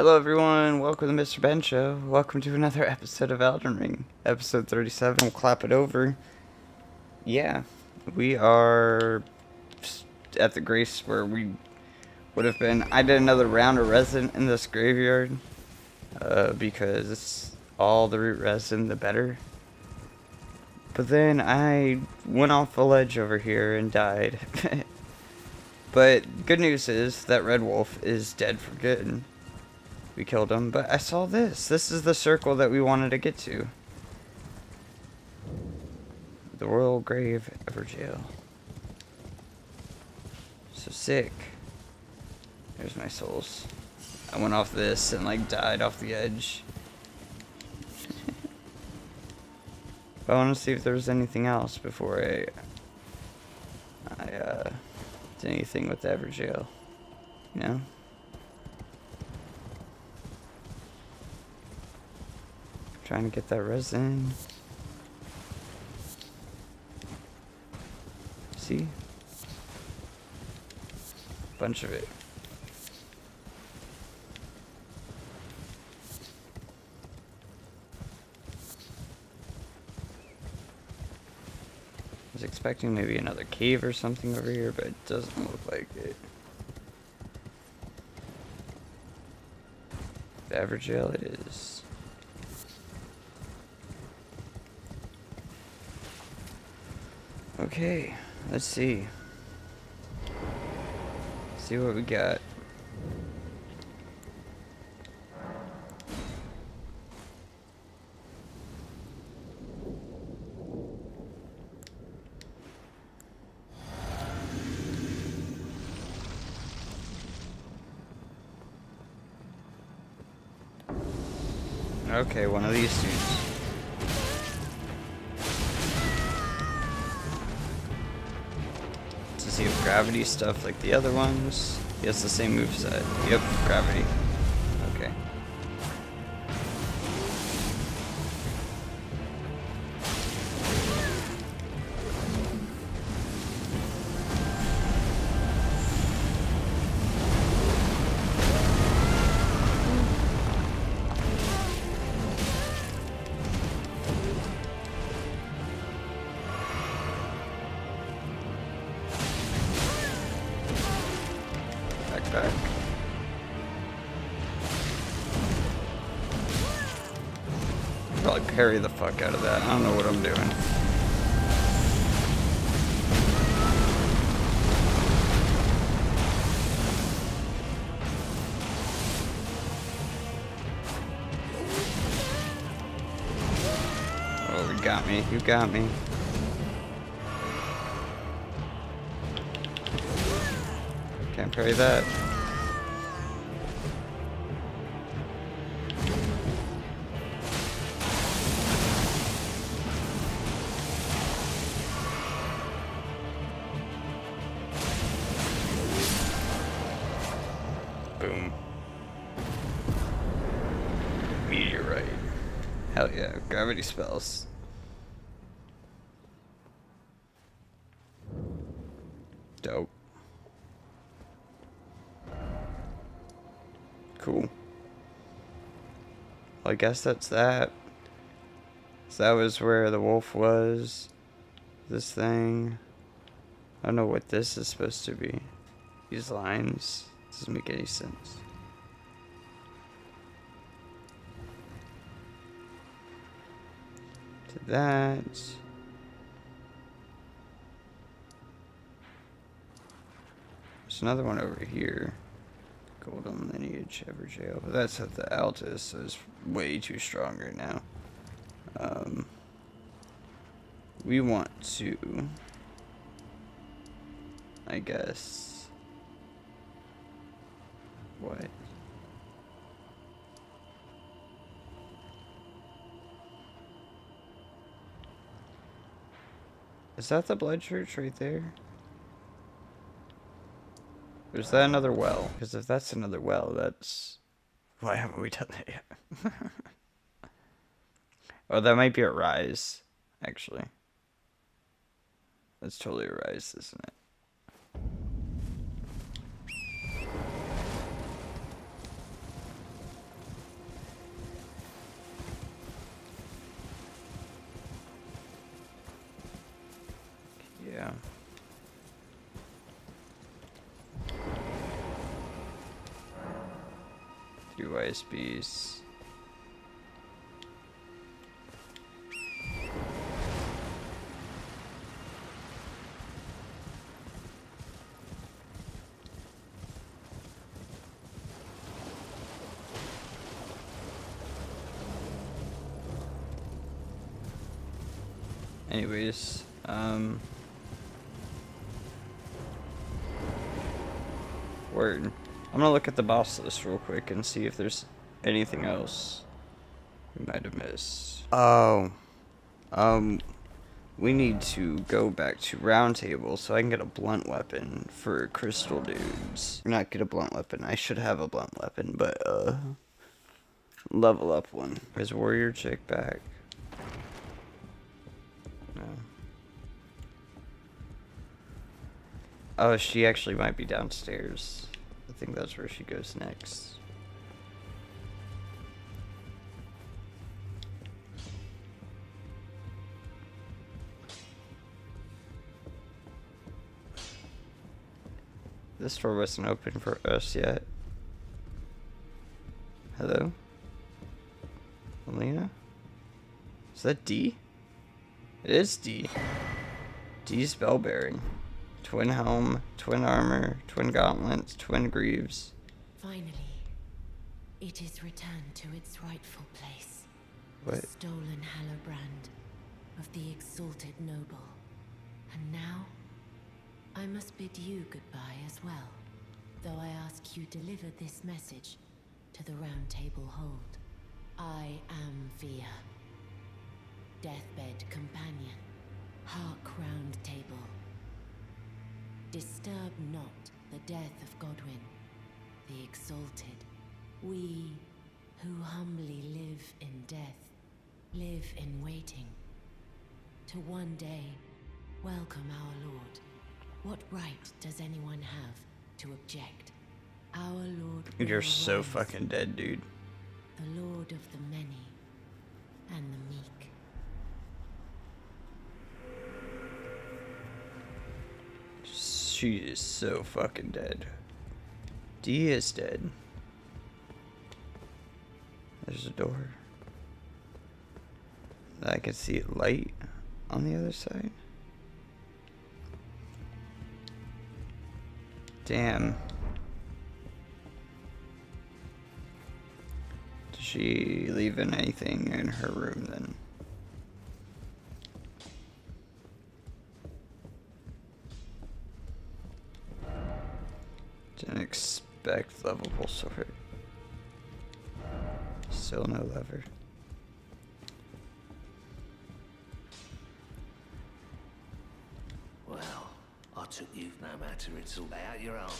Hello everyone, welcome to Mr. Ben Show. Welcome to another episode of Elden Ring. Episode 37, we'll clap it over. Yeah, we are at the grace where we would have been. I did another round of resin in this graveyard. Uh, because all the root resin, the better. But then I went off a ledge over here and died. but good news is that Red Wolf is dead for good. We killed him, but I saw this. This is the circle that we wanted to get to. The Royal Grave Evergaol. So sick. There's my souls. I went off this and like died off the edge. I want to see if there was anything else before I I uh, did anything with the Evergaol. You know? Trying to get that resin. See? Bunch of it. I was expecting maybe another cave or something over here, but it doesn't look like it. The Evergaol it is. Okay, let's see. See what we got. Okay, one of these dudes. Gravity stuff like the other ones. He has the same move set. Yep, gravity. Parry the fuck out of that. I don't know what I'm doing. Oh, got me. You got me. Can't parry that. Gravity spells. Dope. Cool. Well, I guess that's that. So that was where the wolf was. This thing. I don't know what this is supposed to be. These lines. Doesn't make any sense. That. There's another one over here. Golden Lineage Evergaol. But that's at the Altus, so it's way too strong right now. Um, we want to, I guess, what? Is that the blood church right there? Or is that another well? Because if that's another well, that's... Why haven't we done that yet? oh, that might be a rise, actually. That's totally a rise, isn't it? Yeah. Two ISBs. Anyways, um... Word. I'm gonna look at the boss list real quick and see if there's anything else we might have missed. Oh. Um, we need to go back to Roundtable so I can get a blunt weapon for crystal dudes. Not get a blunt weapon. I should have a blunt weapon, but, uh, level up one. Is Warrior Chick back? No. Oh, she actually might be downstairs. I think that's where she goes next. This door wasn't open for us yet. Hello? Alina? Is that D? It is D. D's bell bearing. Twin helm, twin armor, twin gauntlets, twin greaves. Finally, it is returned to its rightful place. What? The stolen Hallobrand of the exalted noble. And now, I must bid you goodbye as well. Though I ask you deliver this message to the Round Table Hold. I am Fia. Deathbed companion. Hark Round Table. Disturb not the death of Godwyn, the exalted. We who humbly live in death, live in waiting. To one day welcome our Lord. What right does anyone have to object? Our Lord. You're so fucking dead, dude. The Lord of the many and the meek. She is so fucking dead. D is dead. There's a door. I can see light on the other side. Damn. Did she leave anything in her room then? Didn't expect lovable sword. Still no lever. Well, I took you no matter it's all out your own.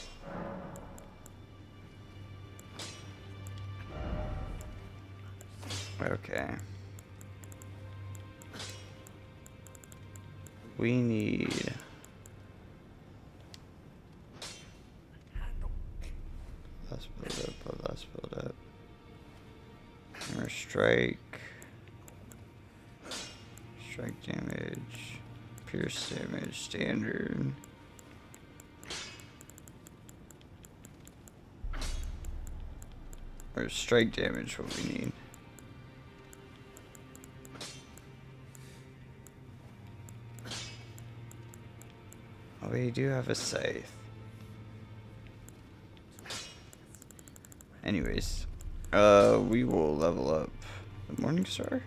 Okay. We need. Strike. Strike damage. Pierce damage, standard. Or strike damage, what we need. Oh, we do have a scythe. Anyways, uh, we will level up the Morning Star.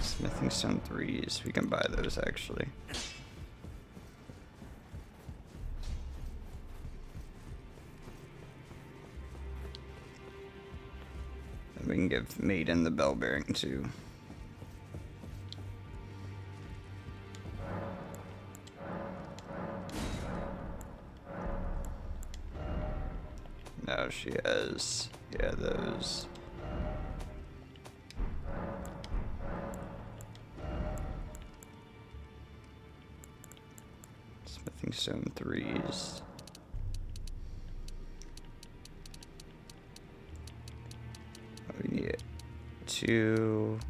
Smithing Stone 3s, we can buy those actually. We can give Maiden the bell bearing too. She has, yeah, those. Smithing stone threes. Oh, we need two,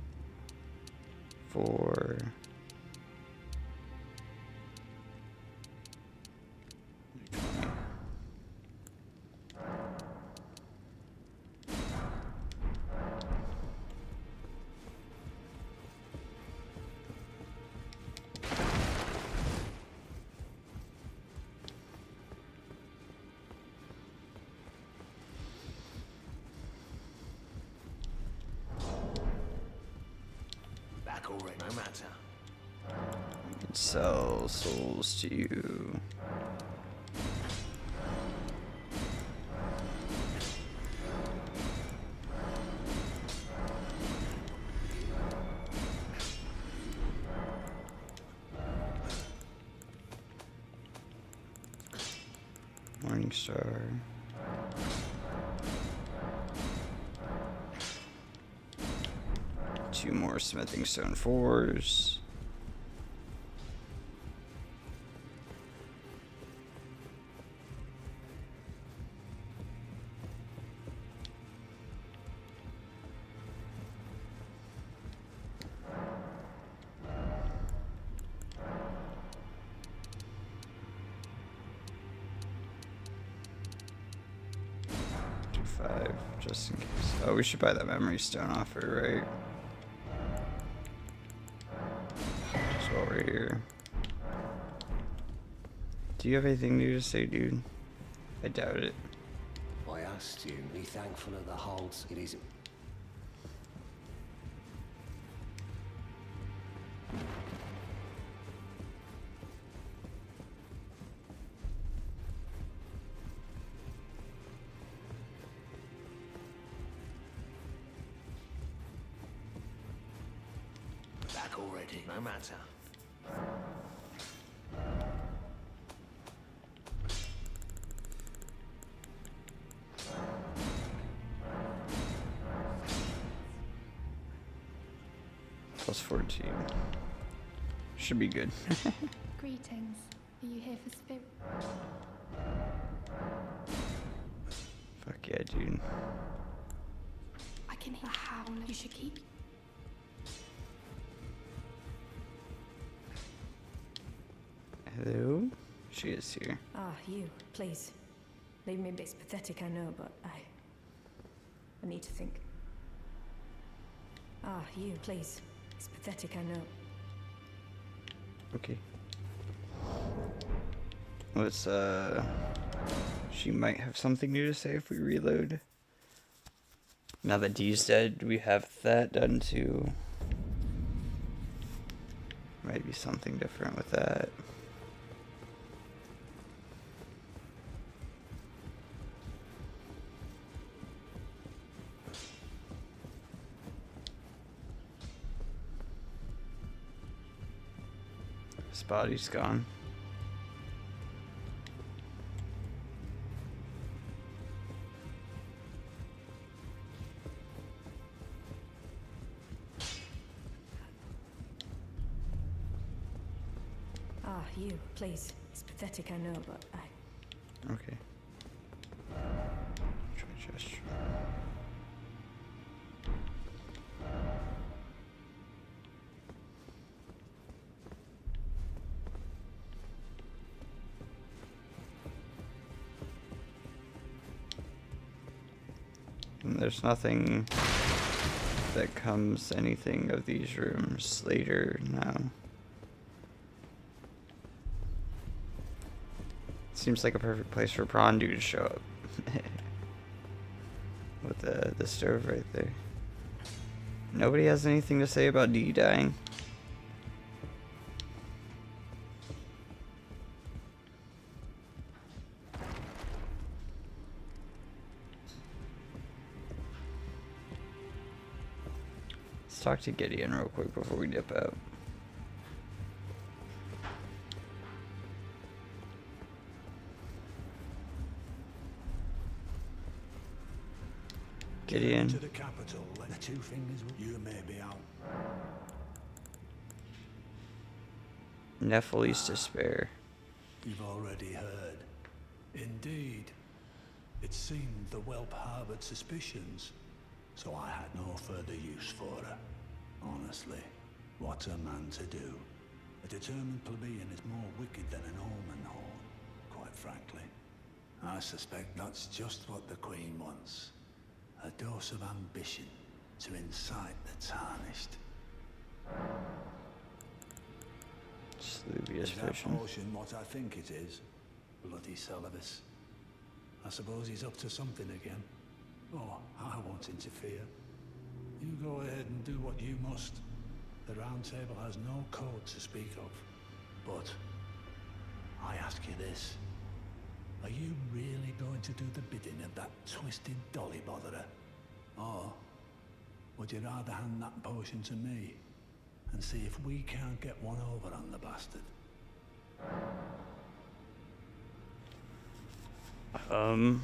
you. Morning Star. Two more smithing stone fours. We should buy that memory stone off her, right? Just while we're here. Do you have anything new to say, dude? I doubt it. I asked you, be thankful of the holds. It isn't. Be good. Greetings. Are you here for spirit? Fuck yeah, dude. I can hear a howl. You should keep. Hello? She is here. Ah, you, please. Leave me be. It's pathetic, I know, but I. I need to think. Ah, you, please. It's pathetic, I know. Okay. Let's, uh. She might have something new to say if we reload. Now that D's dead, we have that done too. Might be something different with that. Body's gone. Ah, you, please. It's pathetic, I know, but I. Okay. Nothing that comes anything of these rooms later now. Seems like a perfect place for Prondu to show up. With the, the stove right there. Nobody has anything to say about D dying. Talk to Gideon real quick before we dip out. Gideon. To the capital, let the two fingers. You may be out. Nepheli's despair. You've already heard. Indeed. It seemed the whelp harbored suspicions, so I had no further use for her. Honestly, what's a man to do? A determined plebeian is more wicked than an omen horn, quite frankly. I suspect that's just what the Queen wants. A dose of ambition to incite the tarnished. Seluvis vision. potion what I think it is? Bloody Seluvis. I suppose he's up to something again. Oh, I won't interfere. You go ahead and do what you must. The Round Table has no code to speak of. But I ask you this. Are you really going to do the bidding of that twisted dolly botherer? Or would you rather hand that potion to me and see if we can't get one over on the bastard? Um.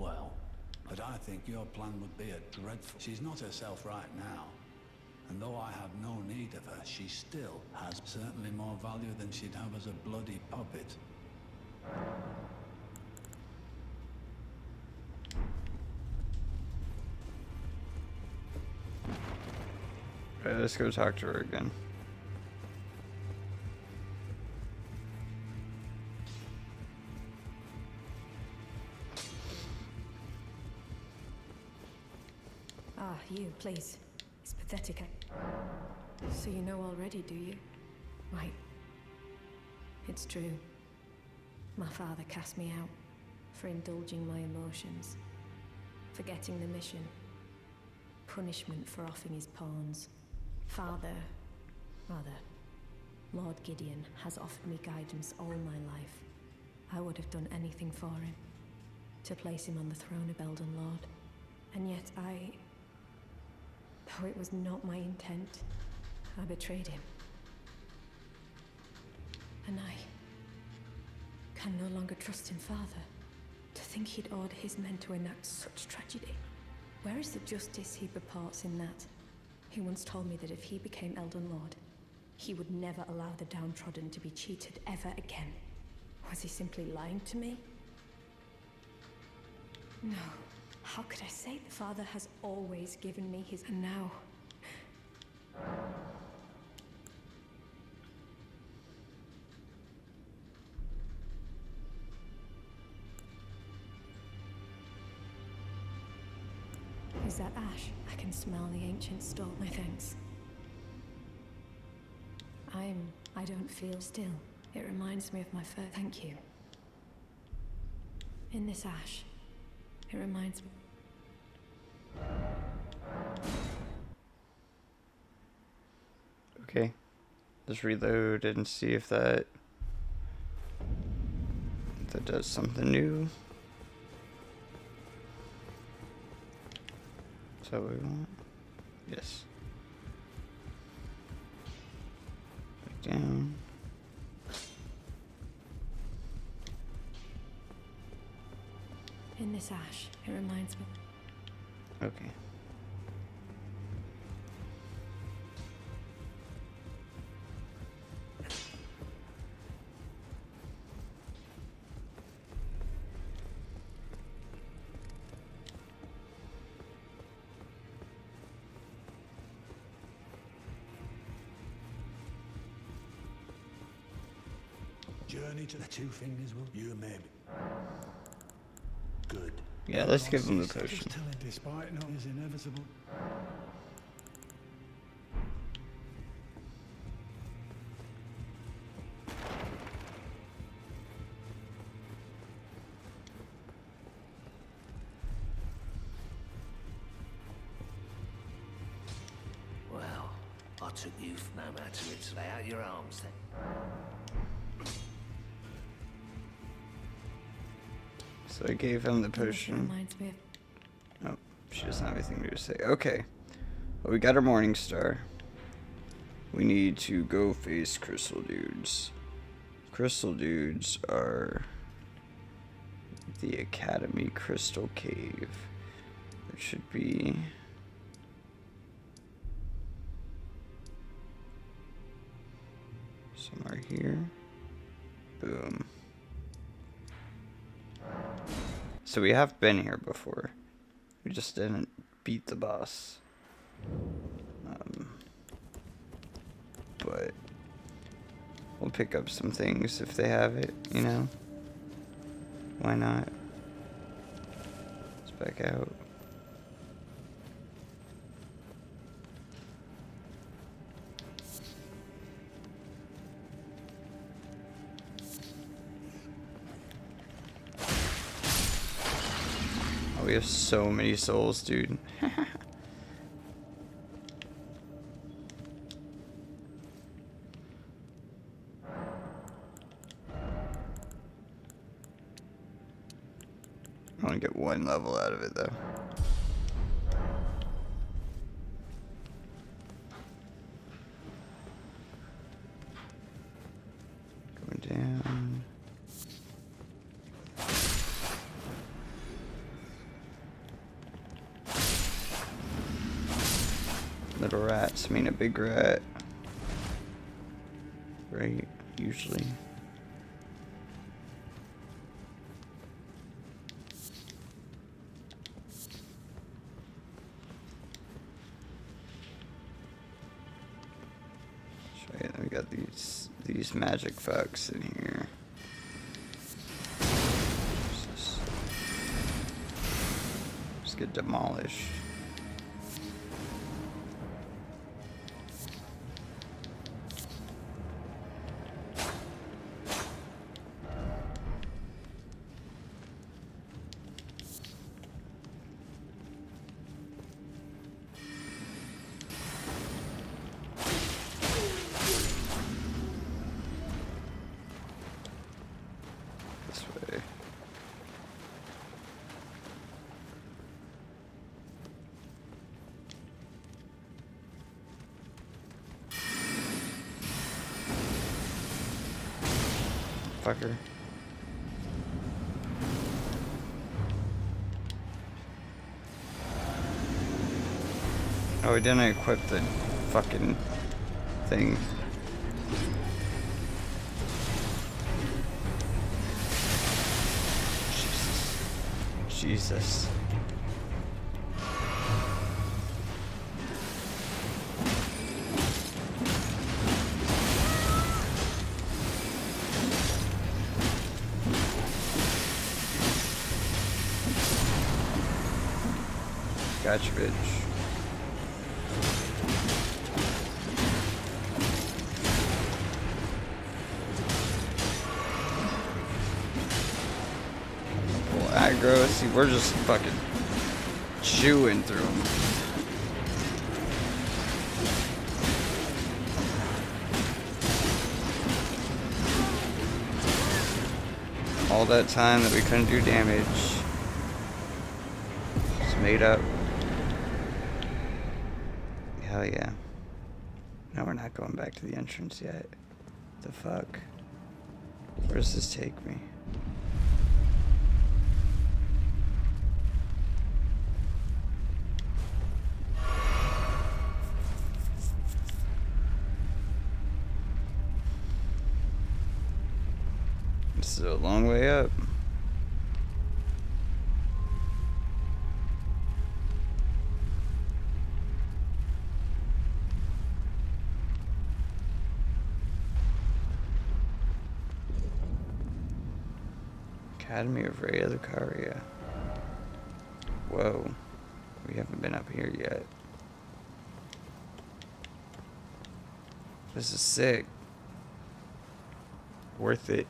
Well, but I think your plan would be a dreadful... She's not herself right now. And though I have no need of her, she still has certainly more value than she'd have as a bloody puppet. Right, let's go talk to her again. You, please. It's pathetic. I... So you know already, do you? Right. It's true. My father cast me out for indulging my emotions, forgetting the mission, punishment for offing his pawns. Father, mother, Lord Gideon has offered me guidance all my life. I would have done anything for him, to place him on the throne of Elden Lord. And yet I... Though it was not my intent, I betrayed him. And I can no longer trust him, Father. To think he'd order his men to enact such tragedy. Where is the justice he purports in that? He once told me that if he became Elden Lord, he would never allow the downtrodden to be cheated ever again. Was he simply lying to me? No. How could I say the Father has always given me his... And now... Is that ash? I can smell the ancient stalk. My thanks. I'm... I don't feel still. It reminds me of my first... Thank you. In this ash, it reminds me... Okay. Let's reload and see if that if that does something new. Is that what we want? Yes. Back down. In this ash, it reminds me... Okay. Journey to the two fingers, will you, maybe? Good. Yeah, let's give him the potion. Gave him the potion. Oh, she doesn't have anything to say. Okay. Well, we got our Morning Star. We need to go face Crystal Dudes. Crystal Dudes are the Academy Crystal Cave. It should be. Somewhere here. Boom. So we have been here before. We just didn't beat the boss. Um, but we'll pick up some things if they have it, you know? Why not? Let's back out. Have so many souls, dude. I want to get one level out of it, though. Big rat. Right, usually. Yeah, we got these these magic fucks in here. Just get demolished. Fucker. Oh, we didn't equip the fucking thing. Jesus. Jesus. Gotcha, bitch. Well, aggro, see, we're just fucking chewing through them. All that time that we couldn't do damage. Just made up. Hell yeah. No, we're not going back to the entrance yet. The fuck? Where does this take me? This is a long way up. Academy of Raya Lucaria. Whoa. We haven't been up here yet. This is sick. Worth it.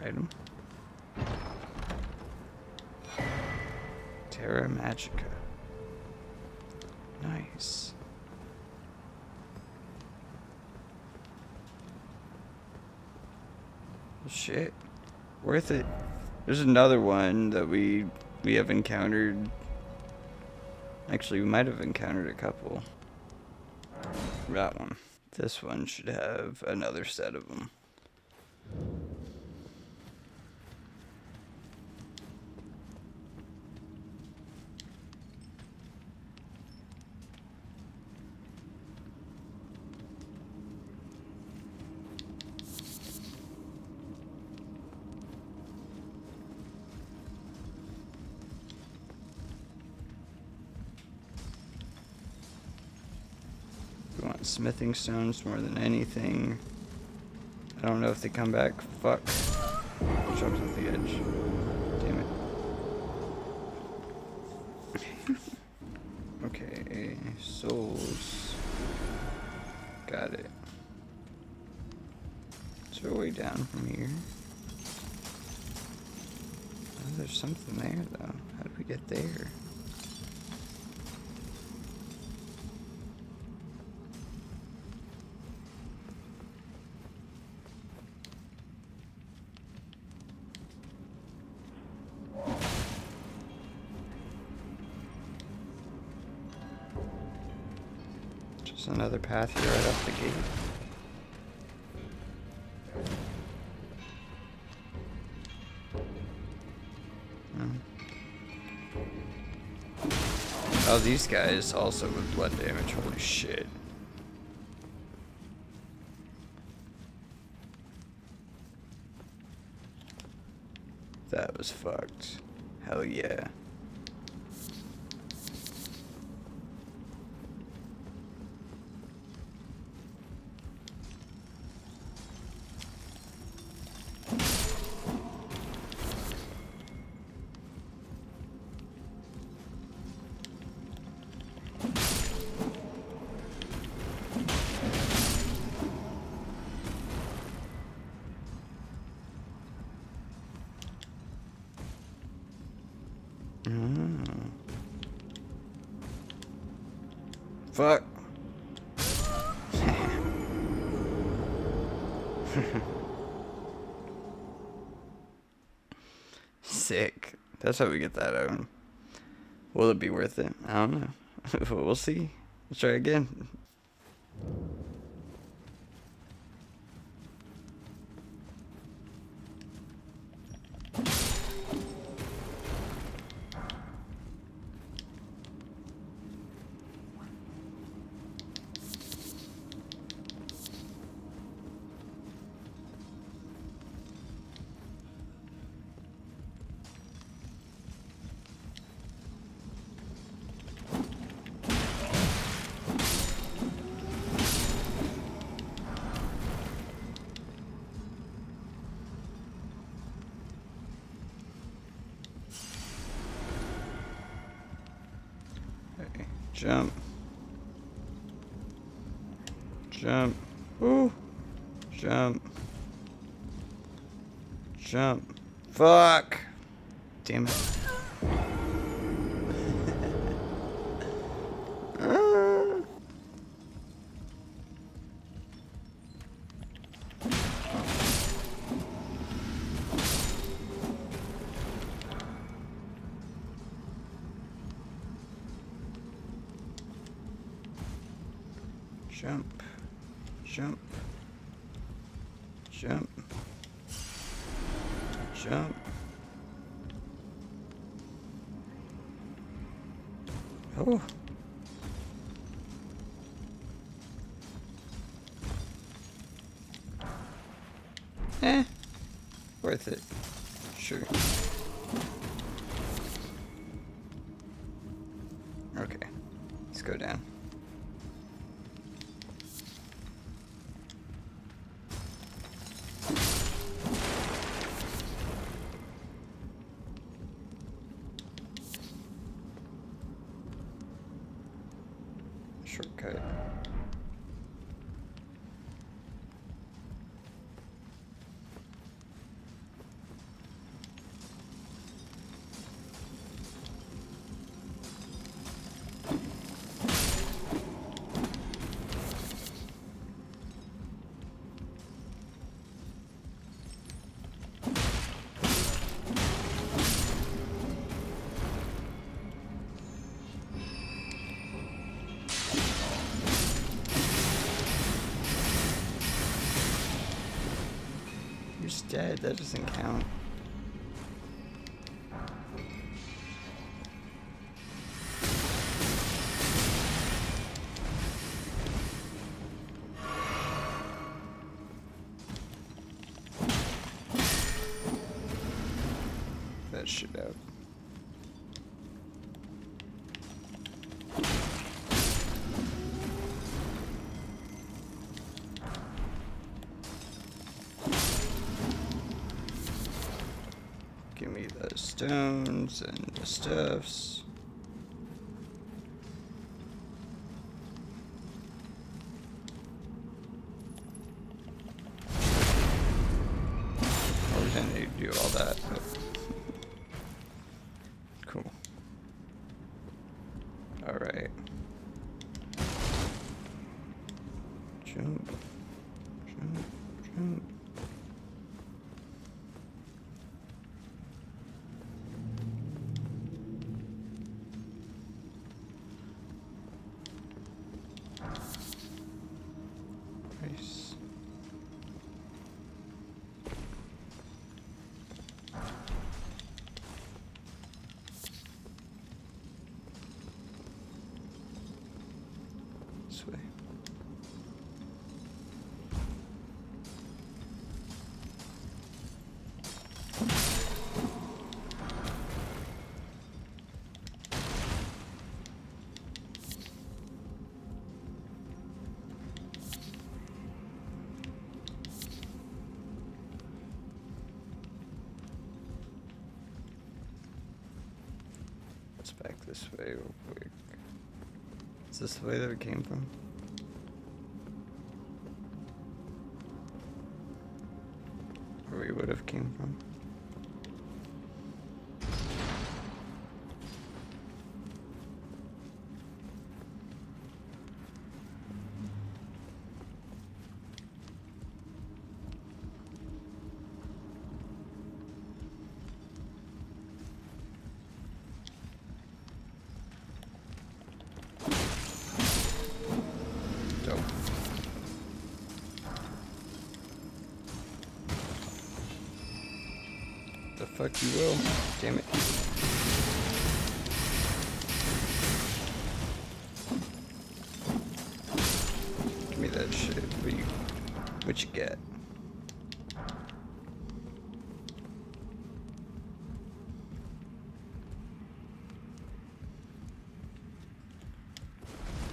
Item. Terra Magica. Nice. Shit. Worth it. There's another one that we we have encountered. Actually, we might have encountered a couple. That one. This one should have another set of them. earthing stones more than anything. I don't know if they come back. Fuck. It jumps off the edge. Damn it. okay, souls. Got it. Is there a way down from here? Oh, there's something there though. How do we get there? Path here right off the gate. Hmm. Oh, these guys also with blood damage. Holy shit. That was fucked. Hell yeah. That's how we get that out. Will it be worth it? I don't know. we'll see. Let's try again. Jump. Jump. Ooh. Jump. Jump. Fuck. Damn it. Worth it. Sure. Okay. Let's go down. Shortcut. That count. Stones and the stuffs. Oh, we didn't need to do all that. But this. Let's back this way. Is this the way that it came from? Where we would have came from? Dope. The fuck you will. Damn it. Give me that shit. What you what you get?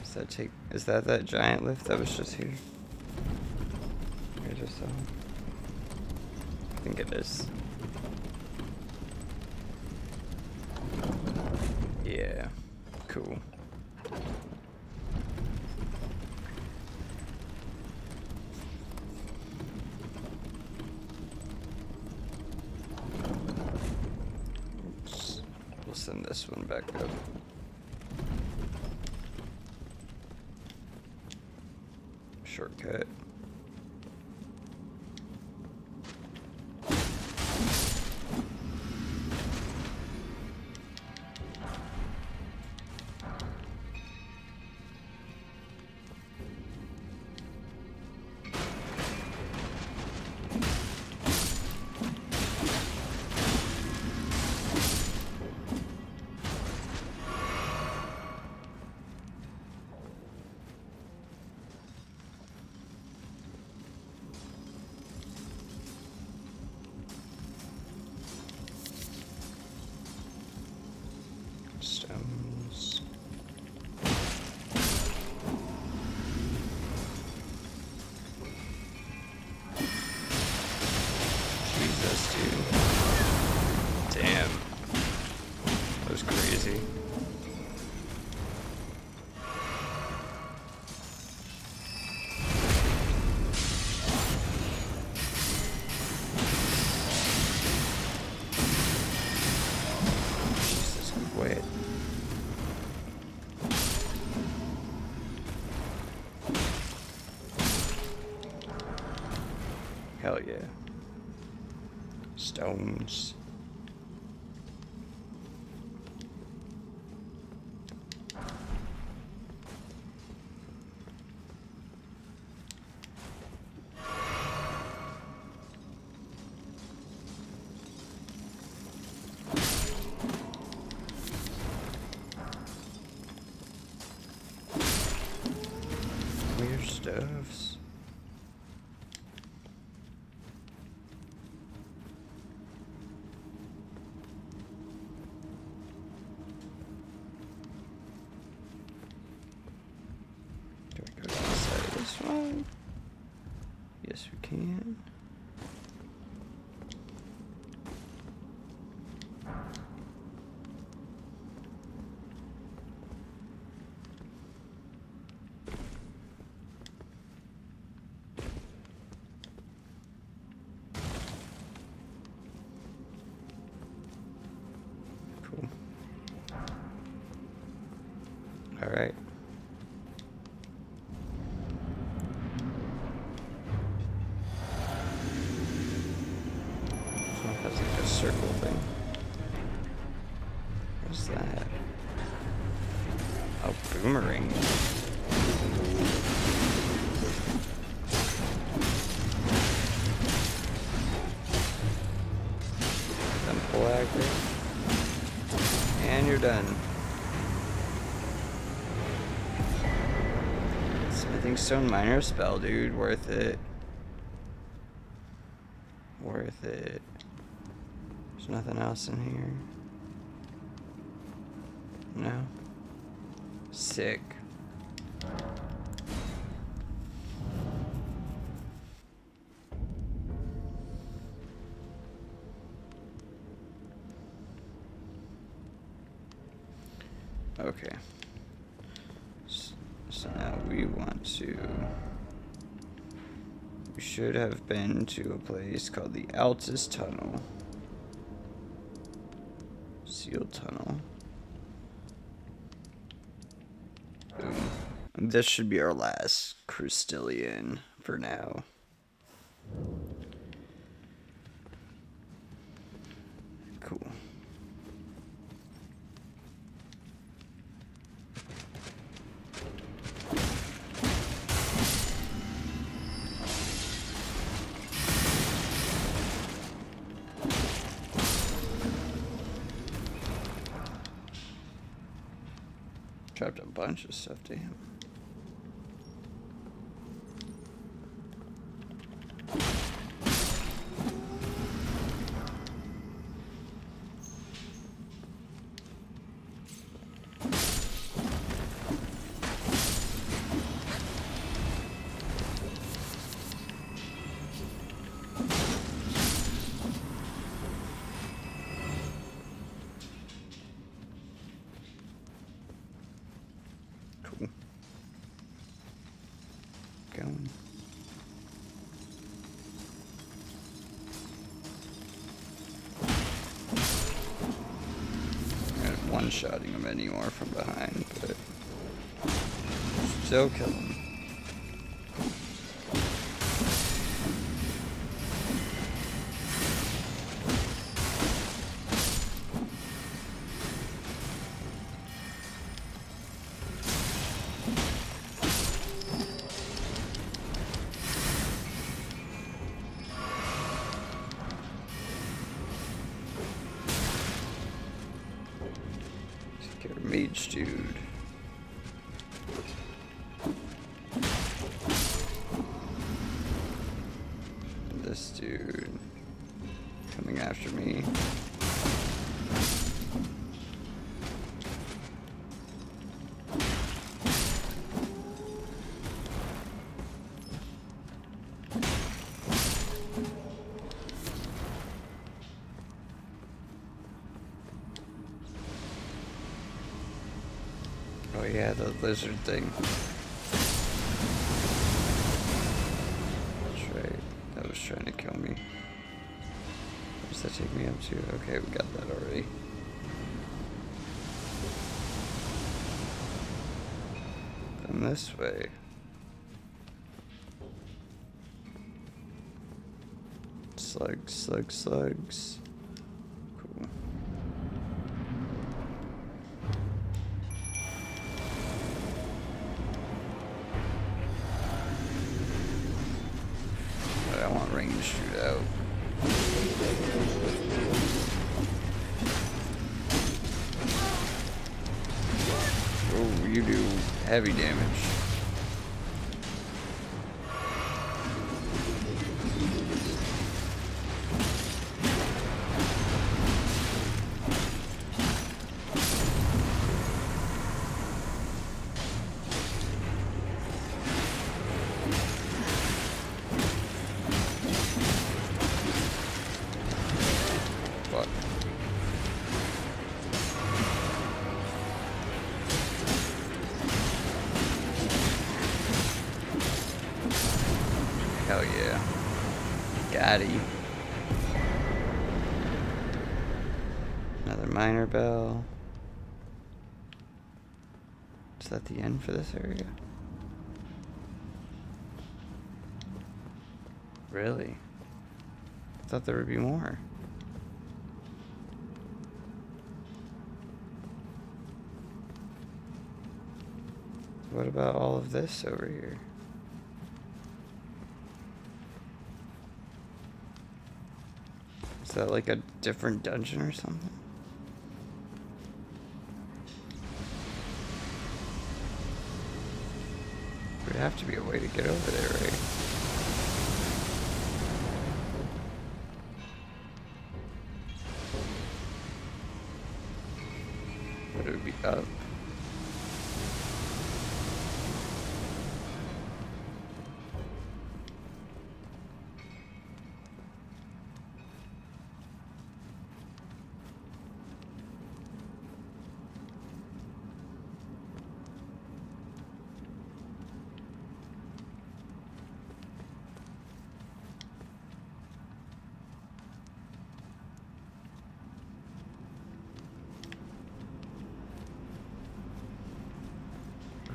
Does that take is that that giant lift that was just here? I think it is. Yeah. Cool. Oops. We'll send this one back up. Shortcut. Stones. Weird stuffs. Stone Miner spell, dude. Worth it. Worth it. There's nothing else in here. No. Sick. Okay. So now we want to. We should have been to a place called the Altus Tunnel. Sealed tunnel. Boom. This should be our last Crystalian for now. Dropped a bunch still kill him. Mage Dude. Yeah, the lizard thing. That's right. That was trying to kill me. What does that take me up to? Okay, we got that already. Then this way. Slugs, slugs, slugs. Heavy damage. The end for this area? Really? I thought there would be more. What about all of this over here? Is that like a different dungeon or something? We have to be a way to get over there, right? But it would be up.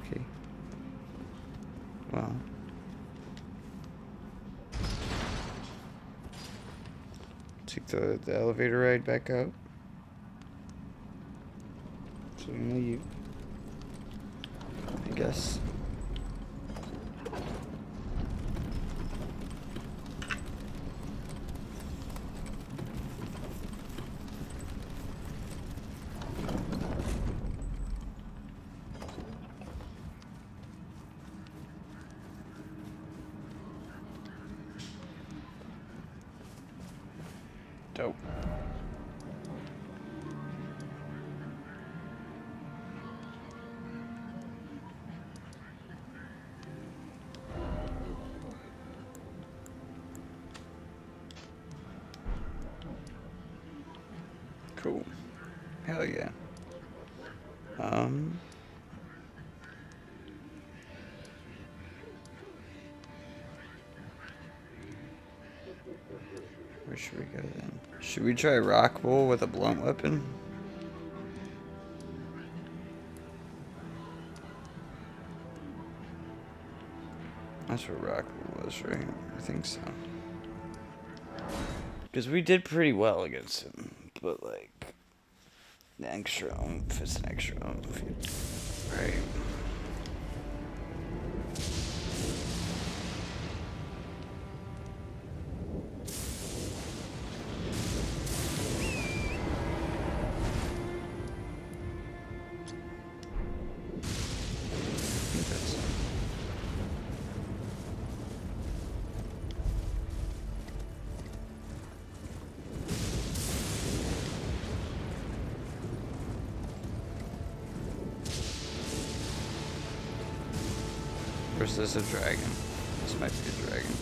Okay. Well. Take the, the elevator ride back. So only you. I guess. Should we try rock Rockwool with a blunt weapon? That's what Rockwool was, right? I think so. Because we did pretty well against him, but like, the extra oomph is an extra oomph, right? Or is this a dragon? This might be a dragon.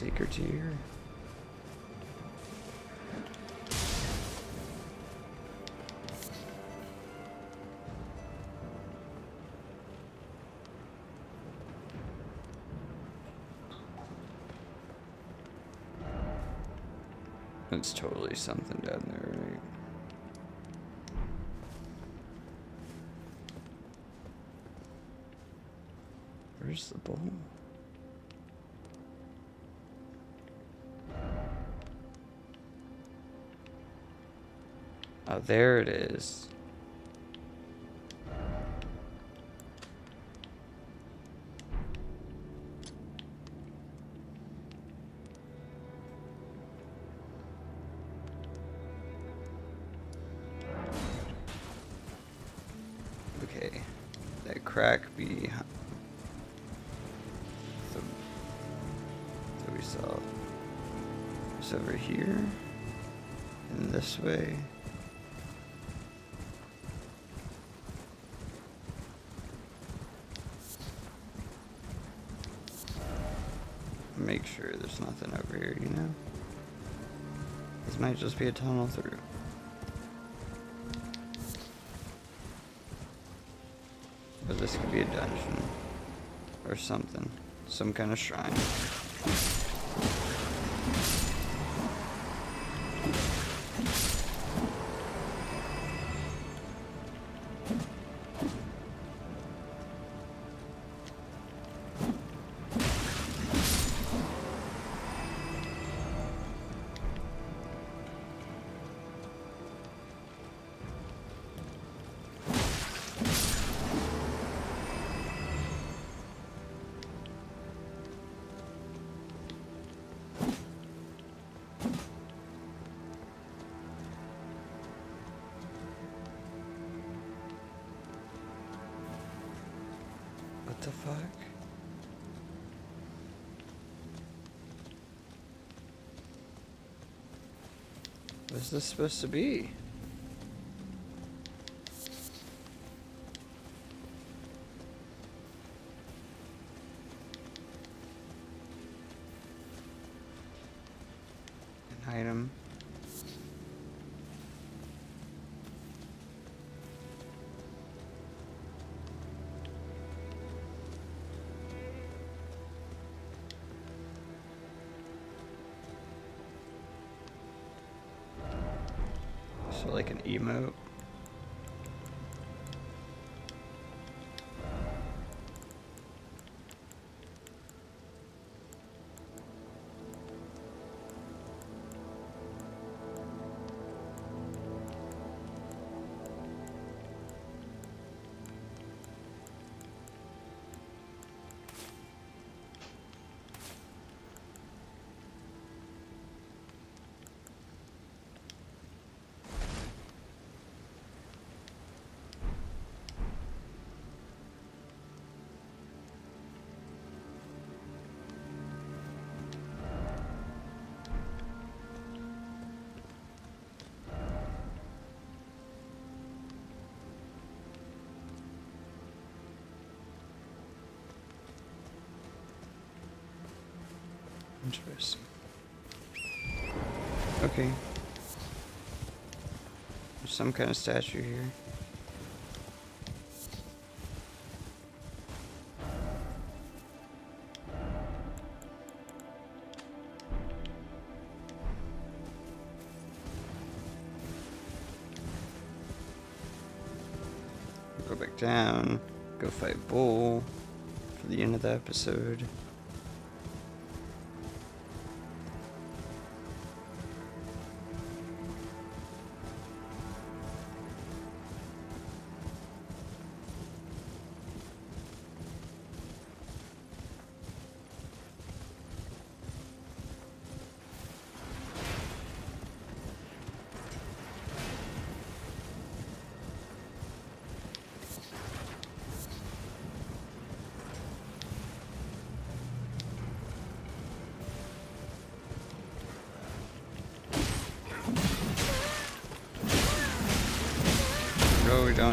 Seeker tier. It's totally something down there, right? Where's the bowl? There it is. Might just be a tunnel through. But this could be a dungeon. Or something. Some kind of shrine. What's this supposed to be? Interesting. Okay. There's some kind of statue here. Go back down. Go fight Bull for the end of the episode.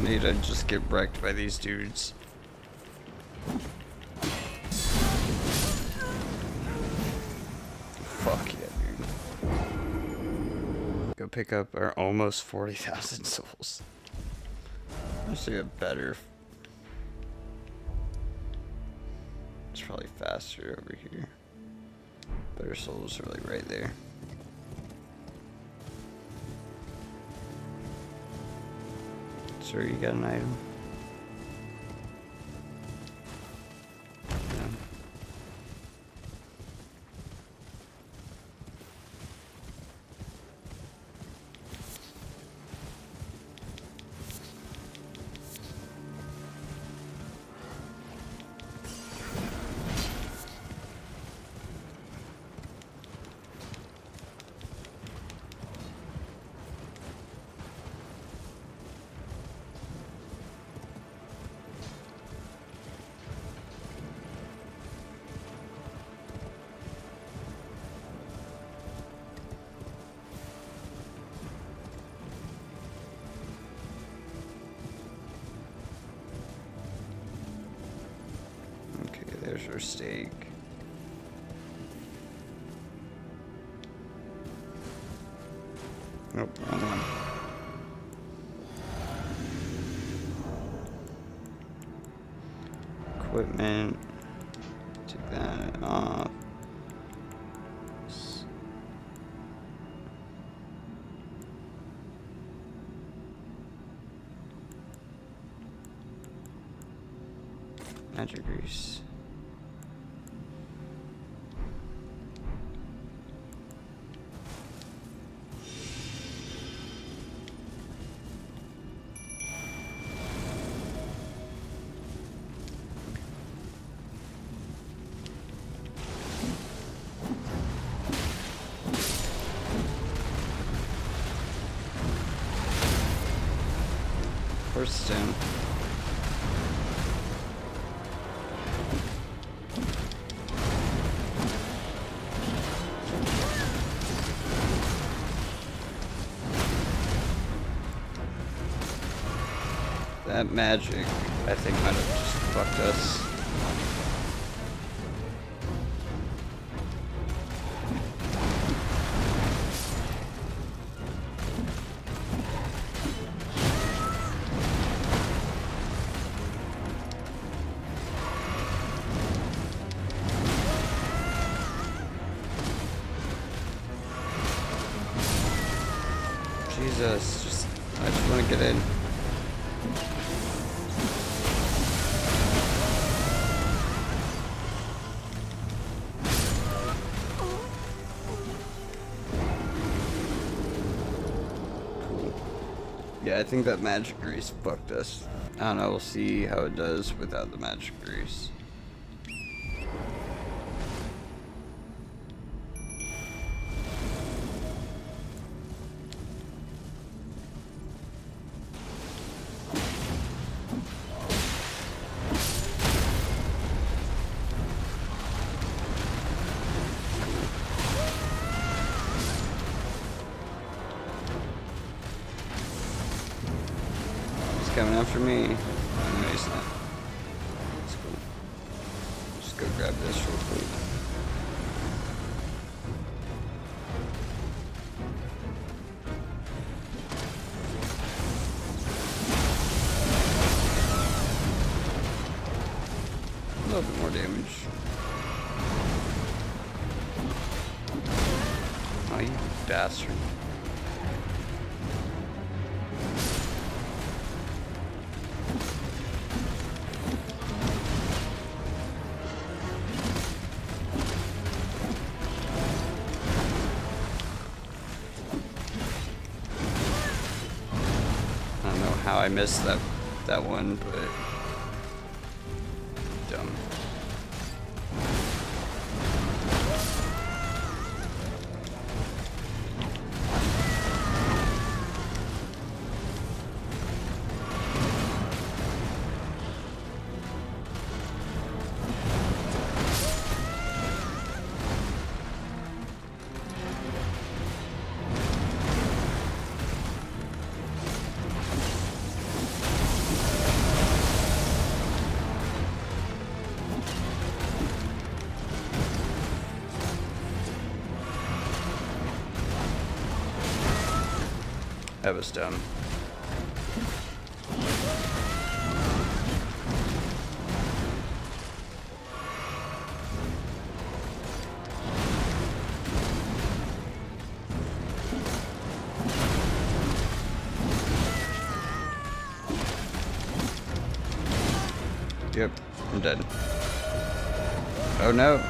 Don't need to just get wrecked by these dudes. Fuck yeah, dude. Go pick up our almost 40,000 souls. Actually, a better. It's probably faster over here. Better souls are like right there. Sir, you got an item? Our steak. Nope, wrong one. Equipment. Take that off. Magic grease. That magic, I think, might have just fucked us. Jesus, just I just want to get in. Think that magic grease fucked us. I don't know, we'll see how it does without the magic grease. I missed that That was dumb. Yep, I'm dead. Oh no,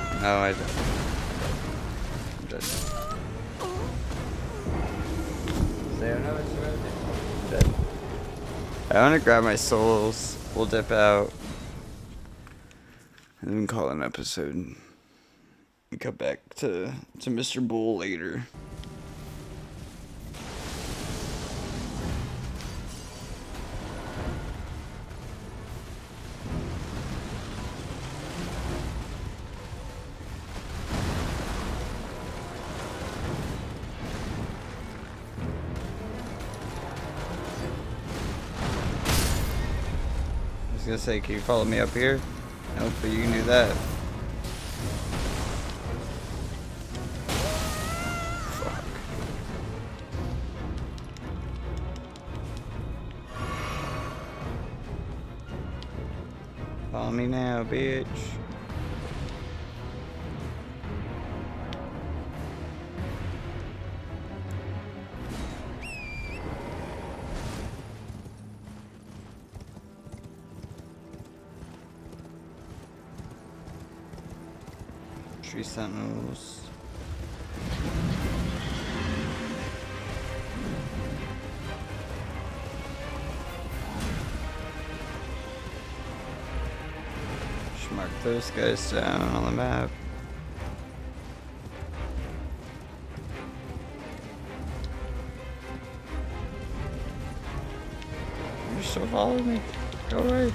I want to grab my souls. We'll dip out. And then call an episode. And come back to, to Mr. Bull later. Say, can you follow me up here? Hopefully you can do that. Follow me now, bitch. Sentinels. Mark those guys down on the map. You're still following me. Go away.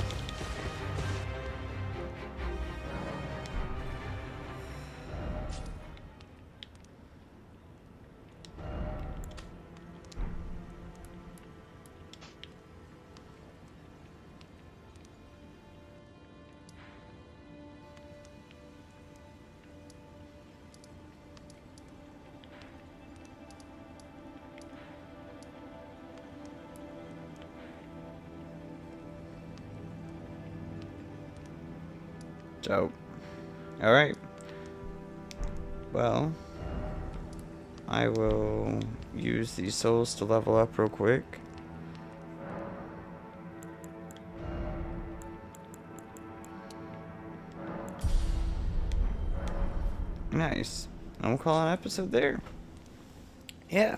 Alright. Well, I will use these souls to level up real quick. Nice. And we'll call an episode there. Yeah.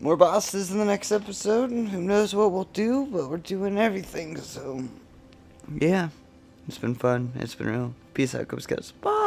More bosses in the next episode, and who knows what we'll do, but we're doing everything, so. Yeah. It's been fun. It's been real. Peace out, Cubs Scouts. Bye.